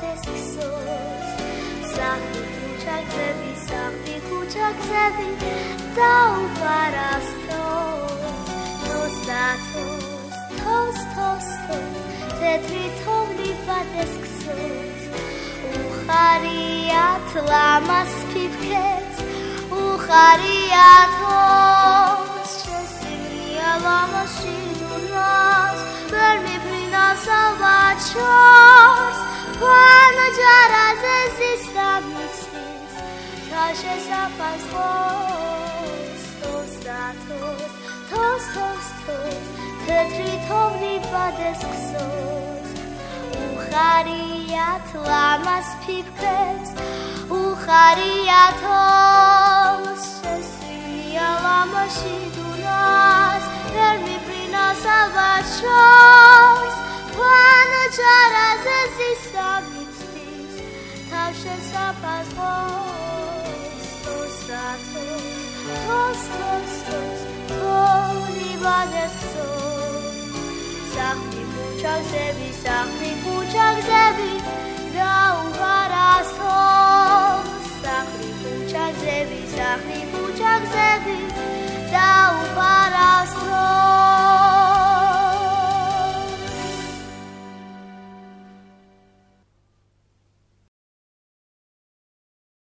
დესქსოს სახი ქუჩა გზები სახი ქუჩა გზები დაუფარასთოს თოს დათოს თოს თოს თოს თეთრი თოვლი ბადესქსოს უხარიათ ლამას ფიფქეს უხარიათ თოს შესიმია ლამაში დუნას ვერ მიფრინა სალვაჩოს Quando giaras existamos Taše zapas hos Tos datos Tos, tos, tos Tetri tovni bades ksos Uchariat lamas pipkes Uchariat hos Shesria lama shidunas Vermi sa pas posto strato, posto stos, poli vades son. Sahni pučak sebi, sahni pučak